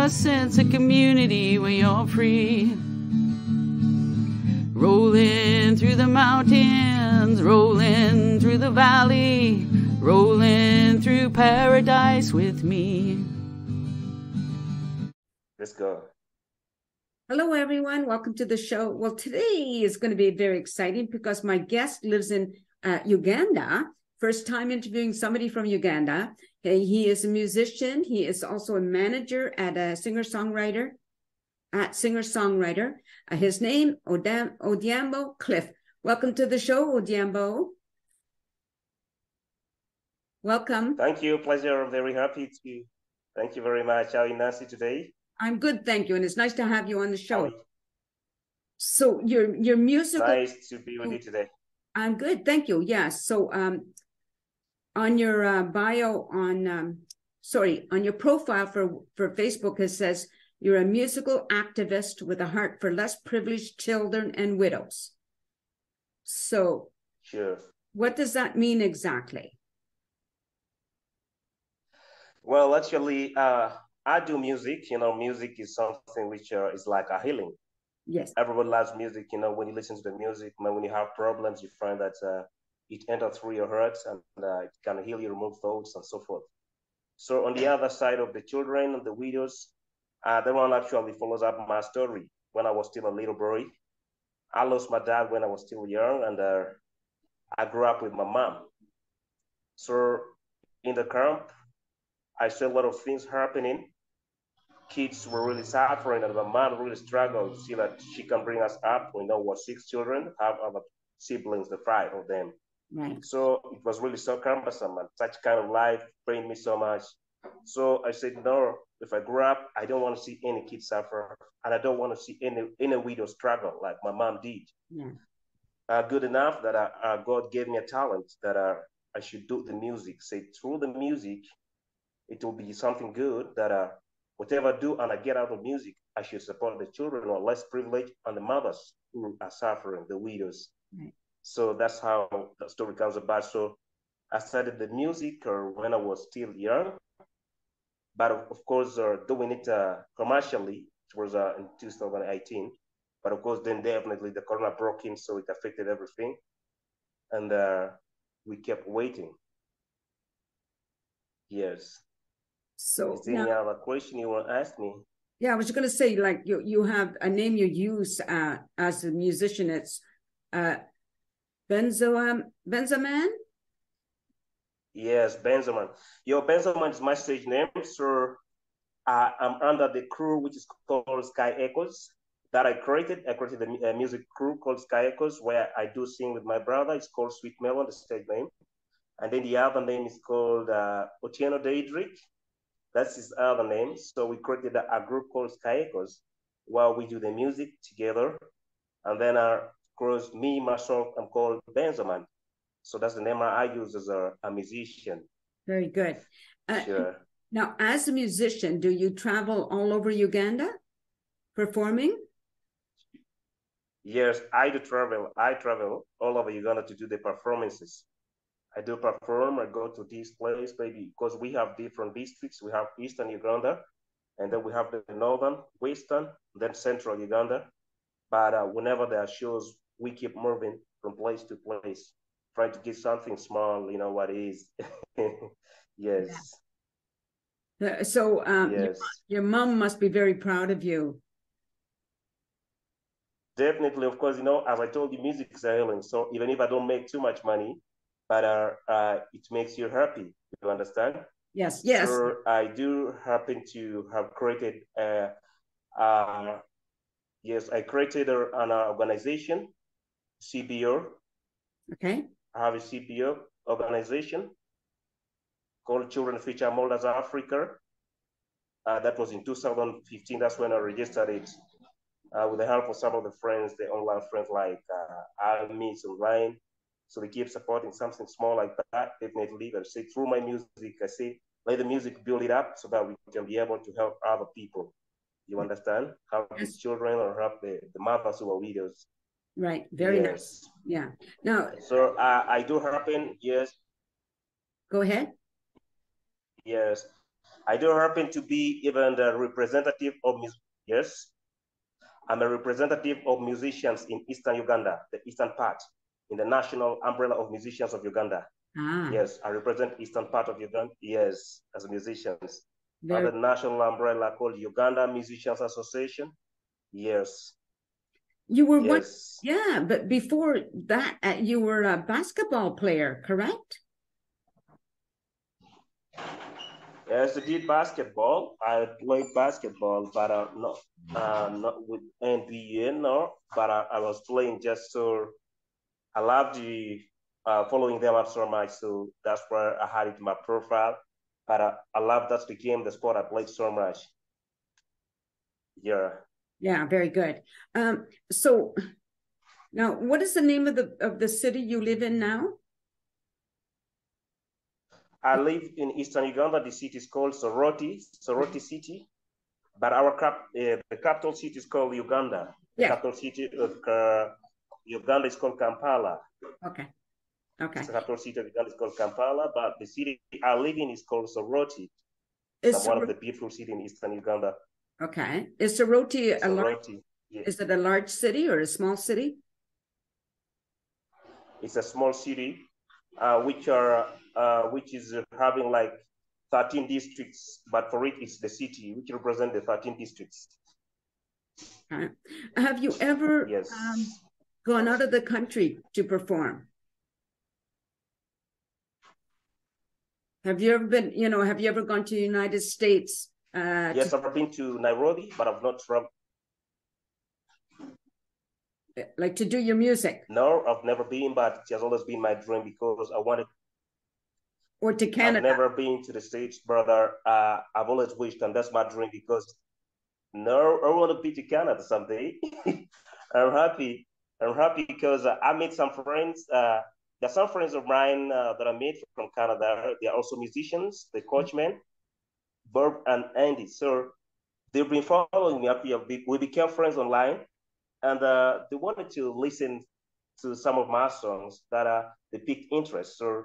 a sense of community where you're free. Rolling through the mountains, rolling through the valley, rolling through paradise with me. Let's go. Hello, everyone. Welcome to the show. Well, today is going to be very exciting because my guest lives in uh, Uganda. First time interviewing somebody from Uganda. He is a musician. He is also a manager at a singer songwriter. At singer songwriter. Uh, his name Odam- Odiambo Cliff. Welcome to the show, Odiambo. Welcome. Thank you. Pleasure. I'm Very happy to. Thank you very much. How are you, Nancy, today? I'm good, thank you, and it's nice to have you on the show. So your your musical. Nice to be with you today. I'm good, thank you. Yes. Yeah. So um, on your uh, bio on um, sorry on your profile for for Facebook it says you're a musical activist with a heart for less privileged children and widows. So sure. What does that mean exactly? Well, actually, uh, I do music. You know, music is something which uh, is like a healing. Yes. Everyone loves music. You know, when you listen to the music, when you have problems, you find that uh, it enters through your heart and uh, it can heal you, remove thoughts, and so forth. So on the other side of the children and the widows, uh, that one actually follows up my story. When I was still a little boy, I lost my dad when I was still young, and uh, I grew up with my mom. So in the camp, I saw a lot of things happening. Kids were really suffering, and my mom really struggled to see that she can bring us up. We know what six children, have other siblings, the five of them. Right. So it was really so cumbersome, and such kind of life pained me so much. So I said, no, if I grow up, I don't want to see any kids suffer, and I don't want to see any any widow struggle like my mom did. Yeah. Uh, good enough that uh, uh, God gave me a talent that uh, I should do the music. Say through the music, it will be something good that uh, whatever I do and I get out of music, I should support the children who are less privileged and the mothers who are suffering, the widows. Right. So that's how the story comes about. So I started the music uh, when I was still young, but of course, uh, doing it uh, commercially, it was uh, in 2018. But of course, then definitely the corona broke in, so it affected everything. And uh, we kept waiting. Yes. So Is there any other question you want to ask me? Yeah, I was just going to say, like you, you have a name you use uh, as a musician. It's uh, Benzo Benzzahman. Yes, Benzzahman. Yo, Benzzahman is my stage name. So uh, I'm under the crew which is called Sky Echoes that I created. I created a, a, music crew called Sky Echoes where I do sing with my brother. It's called Sweet Melon, the stage name. And then the other name is called uh, Otieno. That's his other name. So we created a, a group called Sky Echoes where we do the music together. And then, uh, course, me, myself, I'm called Benzzahman. So that's the name I use as a, a musician. Very good. Uh, sure. Now, as a musician, do you travel all over Uganda performing? Yes, I do travel. I travel all over Uganda to do the performances. I do perform. I go to this place, maybe because we have different districts. We have Eastern Uganda, and then we have the Northern, Western, then Central Uganda. But uh, whenever there are shows, we keep moving from place to place trying to get something small, you know what it is. yes. Yeah. So um, yes. your, your mom must be very proud of you. Definitely, of course, you know, as I told you, music is a healing. So even if I don't make too much money, but uh, uh, it makes you happy. You understand? Yes, yes. So I do happen to have created, uh, uh, yes, I created an organization, CBO. Okay. I have a CBO organization called Children Future Molders Africa. Uh, that was in 2015. That's when I registered it uh, with the help of some of the friends, the online friends like uh, meet online. So they keep supporting something small like that. Definitely, I say through my music, I say let the music build it up so that we can be able to help other people. You understand? Help yes. the children or help the, the mothers who are widows. Right. Very yes. nice. Yeah. Now. So uh, I do happen. Yes. Go ahead. Yes. I do happen to be even the representative of yes. I'm a representative of musicians in Eastern Uganda, the eastern part, in the national umbrella of musicians of Uganda. Ah. Yes, I represent eastern part of Uganda. Yes, as musicians. Very... the national umbrella called Uganda Musicians Association. Yes. You were yes. what? Yeah, but before that, uh, you were a basketball player, correct? Yes, I did basketball. I played basketball, but uh, not uh, not with NBA, no. But uh, I was playing just so I love the uh, following them up so much. So that's where I had it in my profile. But uh, I love that's the game, the sport I played so much. Yeah. Yeah, very good. Um, so now, what is the name of the of the city you live in now? I live in Eastern Uganda. The city is called Soroti, Soroti City. But our cap, uh, the capital city is called Uganda. The yeah. capital city of uh, Uganda is called Kampala. Okay. Okay. The capital city of Uganda is called Kampala, but the city I live in is called Soroti. Is one of the beautiful cities in Eastern Uganda. Okay. Is Soroti, a large, yes. is it a large city or a small city? It's a small city, uh, which are uh, which is having like 13 districts, but for it it's the city which represent the 13 districts. Okay. Have you ever yes. um, gone out of the country to perform? Have you ever been, you know, have you ever gone to the United States? Uh, yes, to... I've been to Nairobi, but I've not traveled. Like to do your music? No, I've never been, but it has always been my dream because I wanted. Or to Canada? I've never been to the States, brother. Uh, I've always wished, and that's my dream because no, I want to be to Canada someday. I'm happy. I'm happy because uh, I made some friends. Uh, there are some friends of mine uh, that I made from Canada. They are also musicians, the coachmen, Bob and Andy. So they've been following me. up here. We became friends online, and uh, they wanted to listen to some of my songs that uh, they piqued interest. So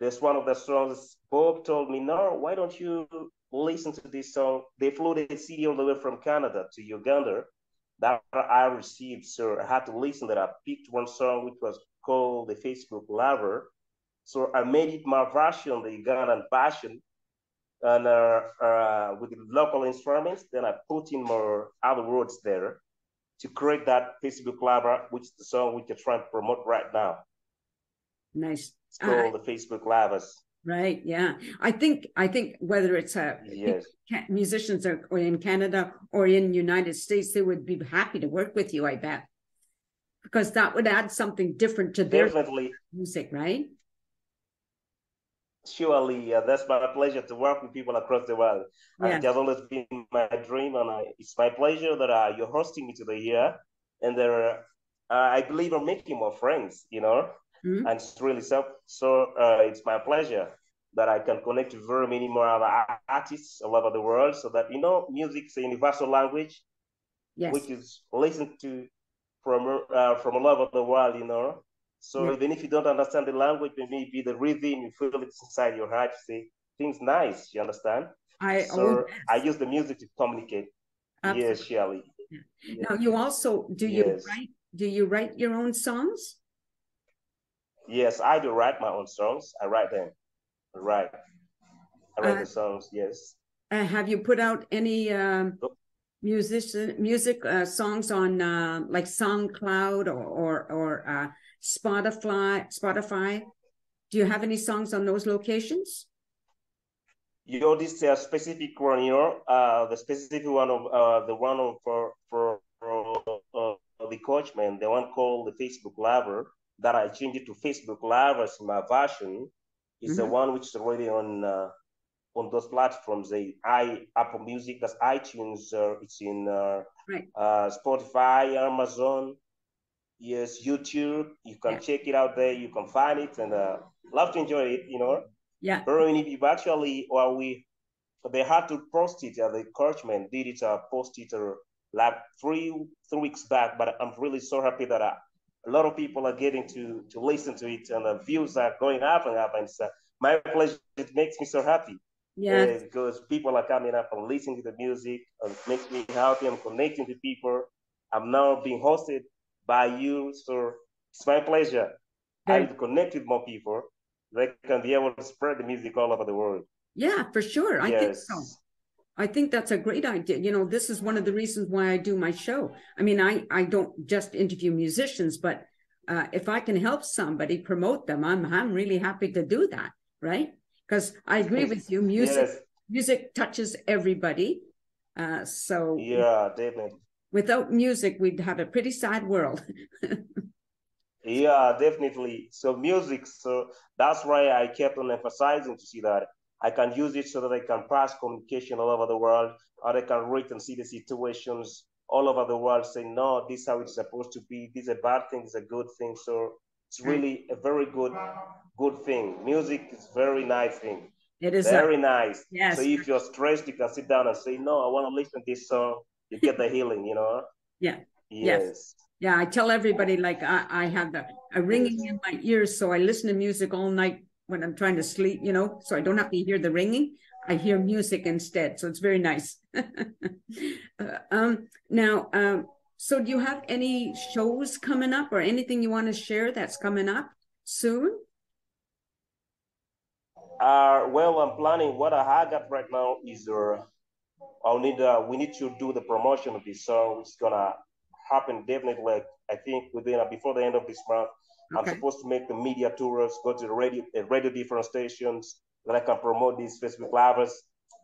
there's one of the songs. Bob told me, "No, why don't you listen to this song?" They flew the CD all the way from Canada to Uganda that I received. So I had to listen that I picked one song which was called the Facebook Lover. So I made it my version, the Ugandan version, and uh, uh, with the local instruments. Then I put in more other words there to create that Facebook Lover, which is the song which you're trying to promote right now. Nice. It's called uh, the Facebook Lovers. Right. Yeah. I think I think whether it's a yes. musicians are in Canada or in United States, they would be happy to work with you. I bet because that would add something different to their Definitely. music, right? Surely, uh, that's my pleasure to work with people across the world. Yeah. It has always been my dream, and I, it's my pleasure that uh, you're hosting me today here. And there, uh, I believe I'm making more friends. You know, Mm-hmm. And it's really so, so uh, it's my pleasure that I can connect with very many more other artists all over the world so that, you know, music is a universal language, yes. which is listened to from, uh, from all over the world, you know. So even if you don't understand the language, maybe the rhythm, you feel it inside your heart, you say, things nice, you understand? I so I use the music to communicate. Absolutely. Yes, Shelly. Yeah. Now you also do you yes. write do you write your own songs? Yes, I do write my own songs. I write them. I write. I write uh, the songs. Yes. Uh, have you put out any um, musician music uh, songs on uh, like SoundCloud or or, or uh, Spotify? Spotify. Do you have any songs on those locations? You know, this uh, specific one, you know, uh, the specific one of uh, the one of for for, for uh, the coachman, the one called the Facebook Lover that I changed it to Facebook Live as my version is mm-hmm. the one which is already on uh, on those platforms. The i Apple Music, that's iTunes. Uh, it's in uh, right. uh, Spotify, Amazon. Yes, YouTube. You can yeah. check it out there. You can find it and uh, love to enjoy it. You know. Yeah. Very many people actually, or we, they had to post it. Uh, the coachman did it. Uh, post it uh, like three three weeks back. But I'm really so happy that a lot of people are getting to to listen to it, and the views are going up and up. And so my pleasure. It makes me so happy. Yeah. because people are coming up and listening to the music and makes me happy and connecting to people. I'm now being hosted by you, so it's my pleasure. I Very- connect with more people. They can be able to spread the music all over the world. Yeah, for sure. I think so. I think that's a great idea. You know, this is one of the reasons why I do my show. I mean, I I don't just interview musicians, but uh, if I can help somebody promote them, I'm I'm really happy to do that, right? Because I agree with you. Music Yes. music touches everybody. Uh, so Yeah, definitely. Without music, we'd have a pretty sad world. Yeah, definitely. So music, so that's why I kept on emphasizing to see that I can use it so that I can pass communication all over the world, or I can read and see the situations all over the world, saying, no, this is how it's supposed to be. This is a bad thing, it's a good thing. So it's mm. really a very good, good thing. Music is very nice thing. it is a, Very nice. yes. So if you're stressed, you can sit down and say, no, I want to listen to this song. You get the healing, you know? Yeah. Yes. Yes. Yeah, I tell everybody like I, I have the a ringing in my ears, so I listen to music all night when I'm trying to sleep, you know, so I don't have to hear the ringing. I hear music instead, so it's very nice. Uh, um, now, um, so do you have any shows coming up or anything you want to share that's coming up soon? Uh, well, I'm planning. What I have got right now is uh, I'll need. Uh, we need to do the promotion of this song. It's gonna happen definitely. Like, I think within uh, before the end of this month. I'm supposed to make the media tours, go to the radio, uh, radio different stations, that I can promote these Facebook lovers.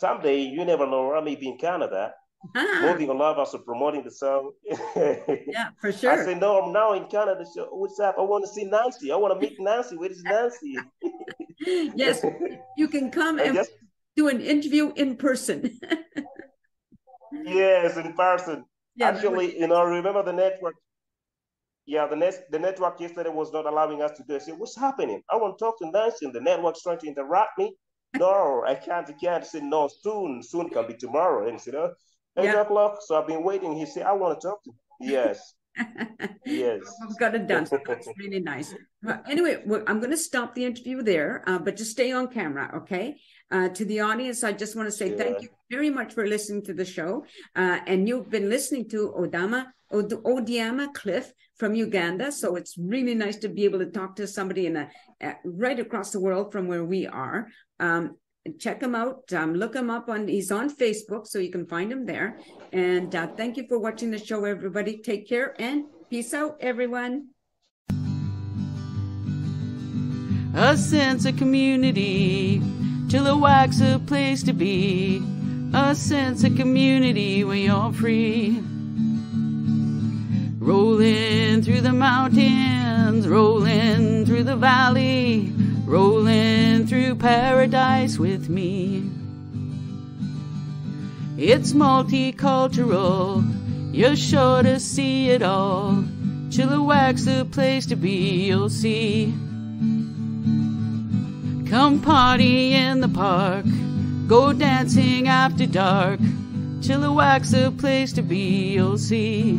Someday, you never know. I may be in Canada, Ah, moving of us are promoting the song. yeah, for sure. I say, no, I'm now in Canada. So what's up? I want to see Nancy. I want to meet Nancy. Where is Nancy? yes, you can come I and just do an interview in person. Yes, in person. Yeah, Actually, you know, remember the network. Yeah, the net the network yesterday was not allowing us to do it. I said, what's happening? I want to talk to Nancy, and the network's trying to interrupt me. No, I can't. I can't. I said, no, soon, soon can be tomorrow. And he said, oh, eight Yeah. o'clock. So I've been waiting. He said, I want to talk to him. Yes, yes. We've got it done. So that's really nice. Uh, anyway, well, I'm going to stop the interview there, uh, but just stay on camera, okay? Uh, to the audience, I just want to say thank you very much for listening to the show. Uh, and you've been listening to Odama Od- Odiama Cliff from Uganda. So it's really nice to be able to talk to somebody in a, uh, right across the world from where we are. Um, check him out. Um, look him up on. He's on Facebook, so you can find him there. And uh, thank you for watching the show, everybody. Take care and peace out, everyone. a sense of community wax a place to be a sense of community when you're free rolling through the mountains rolling through the valley rolling through paradise with me it's multicultural you're sure to see it all Chilliwack's the place to be, you'll see. Come party in the park, go dancing after dark. Chilliwack's the place to be, you'll see.